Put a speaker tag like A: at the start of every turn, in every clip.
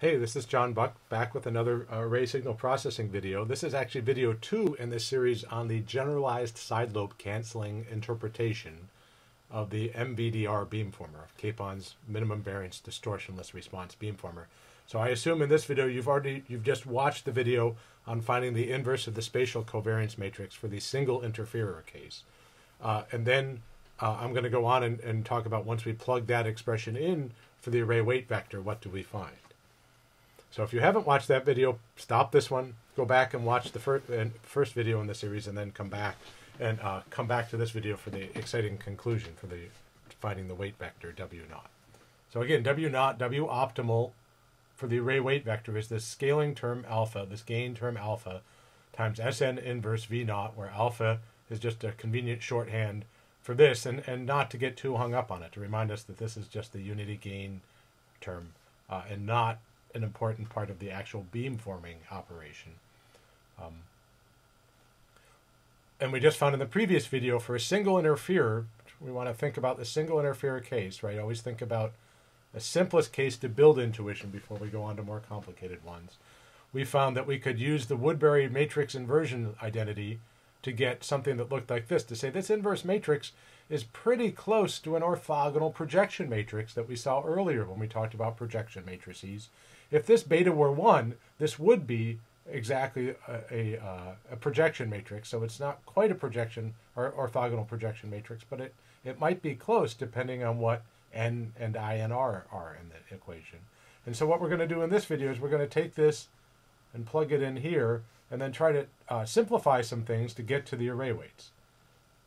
A: Hey, this is John Buck back with another uh, array signal processing video. This is actually video two in this series on the generalized side lobe canceling interpretation of the MVDR beamformer, Capon's minimum variance distortionless response beamformer. So I assume in this video you've already you've just watched the video on finding the inverse of the spatial covariance matrix for the single interferer case, uh, and then uh, I'm going to go on and, and talk about once we plug that expression in for the array weight vector, what do we find? So if you haven't watched that video, stop this one, go back and watch the first, first video in the series, and then come back and uh, come back to this video for the exciting conclusion for the finding the weight vector W naught. So again, W naught, W optimal for the array weight vector is this scaling term alpha, this gain term alpha, times Sn inverse V naught, where alpha is just a convenient shorthand for this, and, and not to get too hung up on it, to remind us that this is just the unity gain term uh, and not an important part of the actual beam forming operation. Um, and we just found in the previous video for a single interferer, we want to think about the single interferer case, right? Always think about the simplest case to build intuition before we go on to more complicated ones. We found that we could use the Woodbury matrix inversion identity to get something that looked like this, to say this inverse matrix is pretty close to an orthogonal projection matrix that we saw earlier when we talked about projection matrices. If this beta were 1, this would be exactly a, a, uh, a, projection matrix. So it's not quite a projection or orthogonal projection matrix, but it, it might be close depending on what n and i and r are in the equation. And so what we're going to do in this video is we're going to take this and plug it in here and then try to uh, simplify some things to get to the array weights.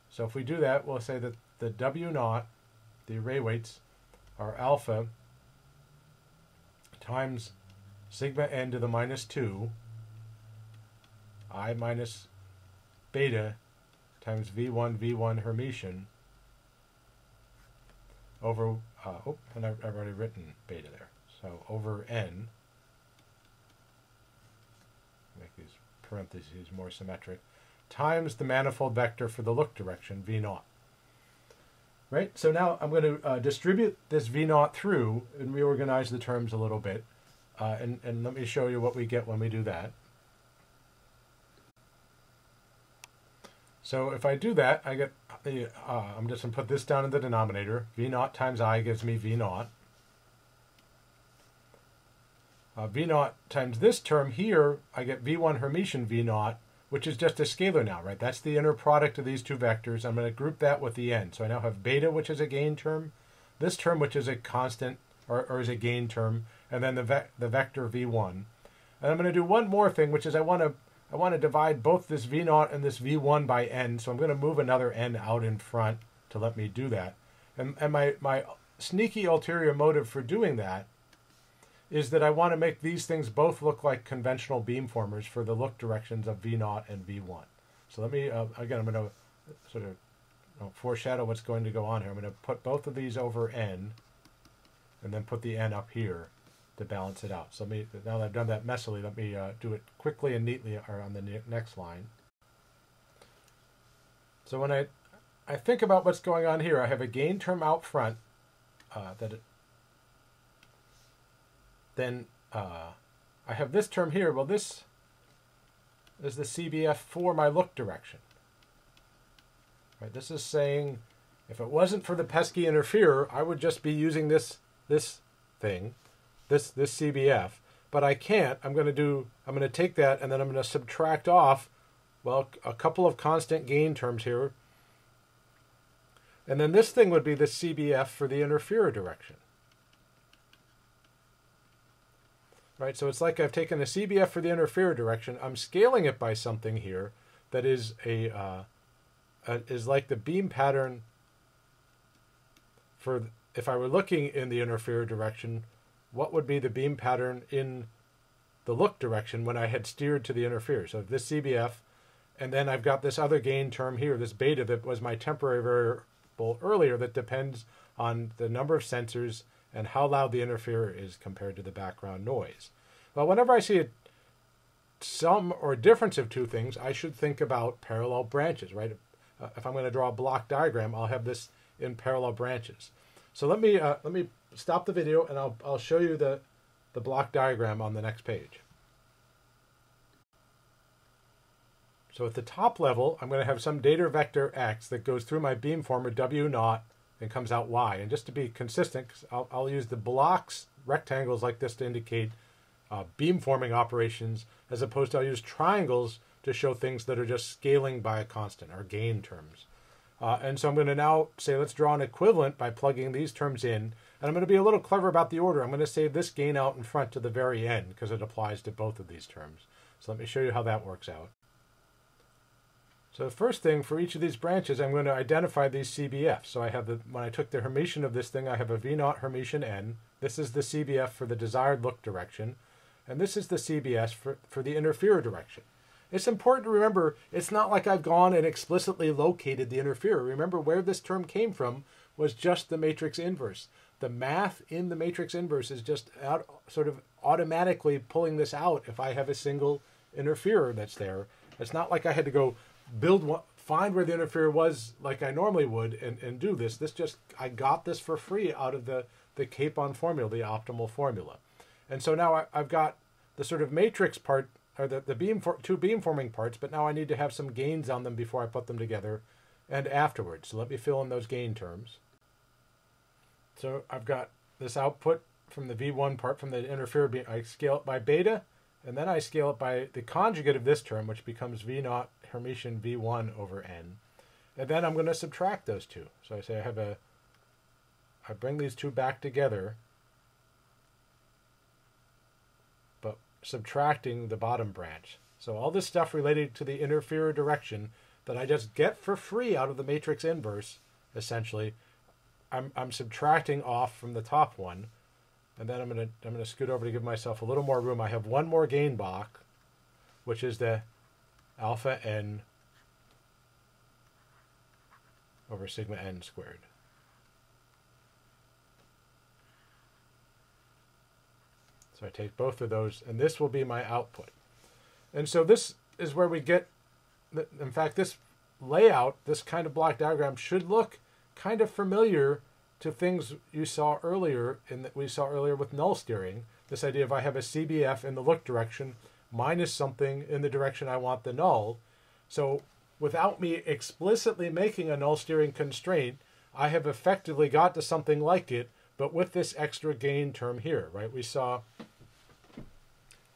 A: So if we do that, we'll say that the W naught, the array weights, are alpha times sigma n to the minus 2 i minus beta times v1 v1 Hermitian over, uh, oh, and I've, I've already written beta there. So over n, make these parentheses more symmetric, times the manifold vector for the look direction, v naught. Right, so now I'm going to uh, distribute this v naught through and reorganize the terms a little bit. Uh, and, and let me show you what we get when we do that. So if I do that, I get, uh, I'm just going to put this down in the denominator. V naught times I gives me V naught. Uh, v naught times this term here, I get V1 Hermitian V naught which is just a scalar now, right? That's the inner product of these two vectors. I'm going to group that with the n. So I now have beta, which is a gain term, this term, which is a constant or, or is a gain term, and then the, ve the vector v1. And I'm going to do one more thing, which is I want to I want to divide both this v naught and this v1 by n. So I'm going to move another n out in front to let me do that. And, and my, my sneaky ulterior motive for doing that is that I want to make these things both look like conventional beamformers for the look directions of V0 and V1. So let me, uh, again, I'm going to sort of you know, foreshadow what's going to go on here. I'm going to put both of these over N and then put the N up here to balance it out. So let me, now that I've done that messily, let me uh, do it quickly and neatly on the next line. So when I, I think about what's going on here, I have a gain term out front uh, that then uh, I have this term here. Well, this is the CBF for my look direction. Right, this is saying if it wasn't for the pesky interferer, I would just be using this this thing, this this CBF. But I can't. I'm going to do. I'm going to take that and then I'm going to subtract off, well, a couple of constant gain terms here. And then this thing would be the CBF for the interferer direction. Right? So it's like I've taken a CBF for the interferer direction. I'm scaling it by something here that is a, uh, a is like the beam pattern for if I were looking in the interferer direction, what would be the beam pattern in the look direction when I had steered to the interferer? So this CBF, and then I've got this other gain term here, this beta that was my temporary variable earlier that depends on the number of sensors and how loud the interferer is compared to the background noise. Well, whenever I see a sum or difference of two things, I should think about parallel branches, right? Uh, if I'm going to draw a block diagram, I'll have this in parallel branches. So let me uh, let me stop the video and I'll I'll show you the the block diagram on the next page. So at the top level, I'm going to have some data vector x that goes through my beamformer W naught and comes out y. And just to be consistent, I'll, I'll, use the blocks, rectangles like this to indicate uh, beamforming operations, as opposed to I'll use triangles to show things that are just scaling by a constant, or gain terms. Uh, and so I'm going to now say let's draw an equivalent by plugging these terms in. And I'm going to be a little clever about the order. I'm going to save this gain out in front to the very end because it applies to both of these terms. So let me show you how that works out. So the first thing for each of these branches, I'm going to identify these CBFs. So I have the, when I took the Hermitian of this thing, I have a V naught Hermitian N. This is the CBF for the desired look direction. And this is the CBF for, for the interferer direction. It's important to remember it's not like I've gone and explicitly located the interferer. Remember where this term came from was just the matrix inverse. The math in the matrix inverse is just out, sort of automatically pulling this out if I have a single interferer that's there. It's not like I had to go build one, find where the interferer was like I normally would and, and do this. This just, I got this for free out of the, the Capon formula, the optimal formula. And so now I, I've got the sort of matrix part, or the, the beam for, two beamforming parts, but now I need to have some gains on them before I put them together and afterwards. So let me fill in those gain terms. So I've got this output from the V1 part from the interferer beam. I scale it by beta, and then I scale it by the conjugate of this term, which becomes V naught Hermitian V1 over N. And then I'm going to subtract those two. So I say I have a, I bring these two back together, but subtracting the bottom branch. So all this stuff related to the interferer direction that I just get for free out of the matrix inverse, essentially, I'm, I'm subtracting off from the top one. And then I'm going to I'm going to scoot over to give myself a little more room. I have one more gain block, which is the alpha n over sigma n squared. So I take both of those, and this will be my output. And so this is where we get, in fact, this layout, this kind of block diagram should look kind of familiar to things you saw earlier in that we saw earlier with null steering. This idea of I have a CBF in the look direction minus something in the direction I want the null. So without me explicitly making a null steering constraint, I have effectively got to something like it, but with this extra gain term here, right? We saw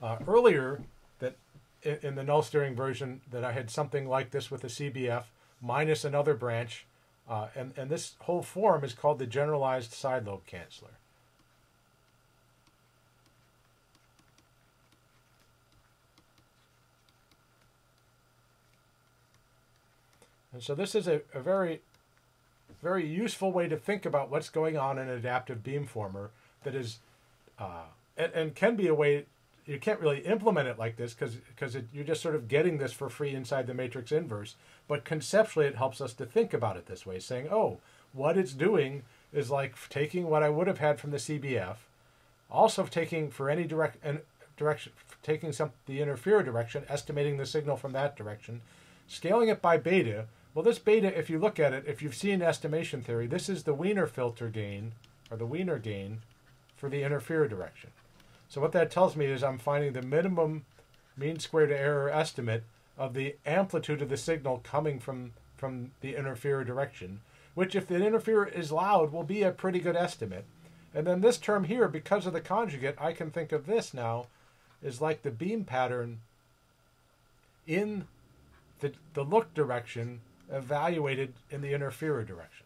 A: uh, earlier that in, in, the null steering version that I had something like this with a CBF minus another branch, uh, and, and this whole form is called the generalized side lobe canceller. And so this is a, a very, very useful way to think about what's going on in an adaptive beamformer that is, uh, and, and, can be a way, you can't really implement it like this because you're just sort of getting this for free inside the matrix inverse. But conceptually, it helps us to think about it this way, saying, oh, what it's doing is like taking what I would have had from the CBF, also taking for any direct and direction, taking some the interferer direction, estimating the signal from that direction, scaling it by beta, well, this beta, if you look at it, if you've seen estimation theory, this is the Wiener filter gain, or the Wiener gain, for the interferer direction. So what that tells me is I'm finding the minimum mean squared error estimate of the amplitude of the signal coming from, from the interferer direction, which if the interferer is loud will be a pretty good estimate. And then this term here, because of the conjugate, I can think of this now is like the beam pattern in the, the look direction evaluated in the interferer direction.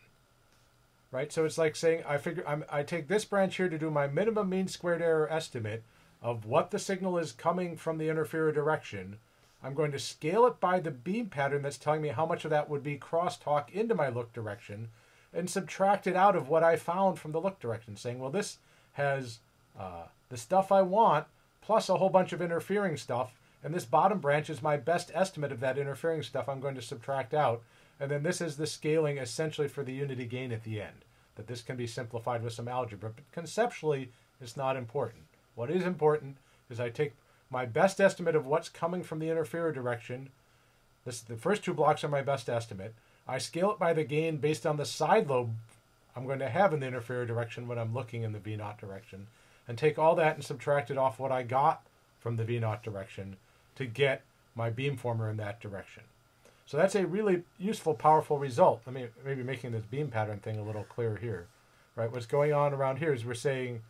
A: Right? So it's like saying I figure I'm, I take this branch here to do my minimum mean squared error estimate of what the signal is coming from the interferer direction. I'm going to scale it by the beam pattern that's telling me how much of that would be crosstalk into my look direction and subtract it out of what I found from the look direction, saying, well, this has uh, the stuff I want plus a whole bunch of interfering stuff and this bottom branch is my best estimate of that interfering stuff I'm going to subtract out. And then this is the scaling essentially for the unity gain at the end. That this can be simplified with some algebra, but conceptually it's not important. What is important is I take my best estimate of what's coming from the interferer direction. This the first two blocks are my best estimate. I scale it by the gain based on the side lobe I'm going to have in the interferer direction when I'm looking in the V naught direction. and take all that and subtract it off what I got from the V naught direction to get my beamformer in that direction. So that's a really useful, powerful result. Let me maybe making this beam pattern thing a little clearer here. Right, what's going on around here is we're saying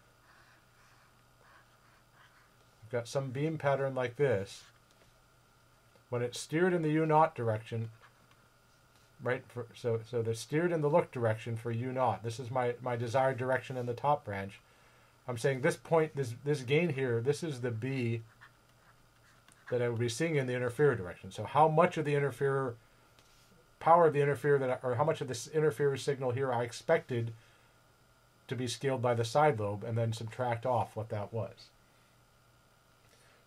A: we've got some beam pattern like this. When it's steered in the U naught direction, right? For, so so they're steered in the look direction for U naught. This is my, my desired direction in the top branch. I'm saying this point, this this gain here, this is the B that I would be seeing in the interferer direction. So how much of the interferer power of the interferer that I, or how much of this interferer signal here I expected to be scaled by the side lobe and then subtract off what that was.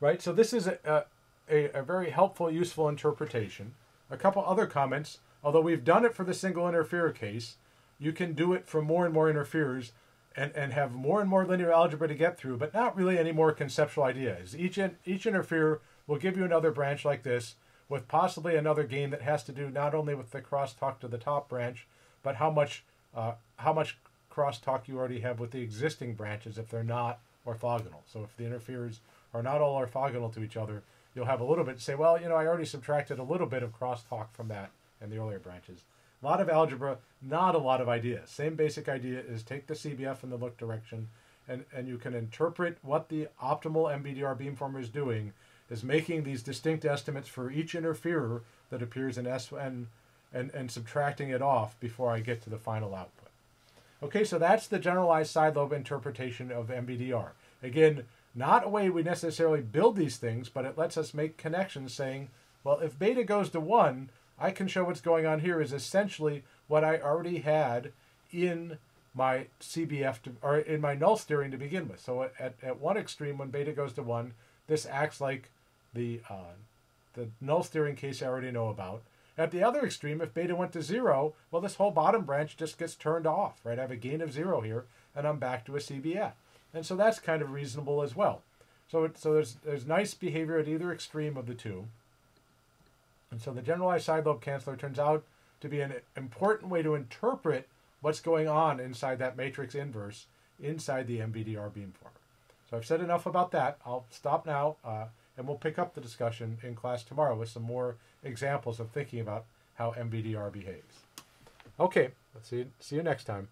A: Right? So this is a, a, a very helpful, useful interpretation. A couple other comments. Although we've done it for the single interferer case, you can do it for more and more interferers and, and have more and more linear algebra to get through, but not really any more conceptual ideas. Each, in, each interferer will give you another branch like this with possibly another game that has to do not only with the crosstalk to the top branch, but how much uh, how much crosstalk you already have with the existing branches if they're not orthogonal. So if the interferers are not all orthogonal to each other, you'll have a little bit to say, well, you know, I already subtracted a little bit of crosstalk from that in the earlier branches. A lot of algebra, not a lot of ideas. Same basic idea is take the CBF in the look direction, and, and you can interpret what the optimal MVDR beamformer is doing is making these distinct estimates for each interferer that appears in SN and, and subtracting it off before I get to the final output. Okay, so that's the generalized side lobe interpretation of MVDR. Again, not a way we necessarily build these things, but it lets us make connections saying, well, if beta goes to 1, I can show what's going on here is essentially what I already had in my CBF to, or in my null steering to begin with. So at, at one extreme, when beta goes to 1, this acts like the uh, the null steering case I already know about. At the other extreme, if beta went to zero, well, this whole bottom branch just gets turned off, right? I have a gain of zero here, and I'm back to a CBF. And so that's kind of reasonable as well. So, it, so there's, there's nice behavior at either extreme of the two. And so the generalized side lobe canceller turns out to be an important way to interpret what's going on inside that matrix inverse inside the MVDR beamformer. So I've said enough about that. I'll stop now. Uh, and we'll pick up the discussion in class tomorrow with some more examples of thinking about how MVDR behaves. Okay, let's see, see you next time.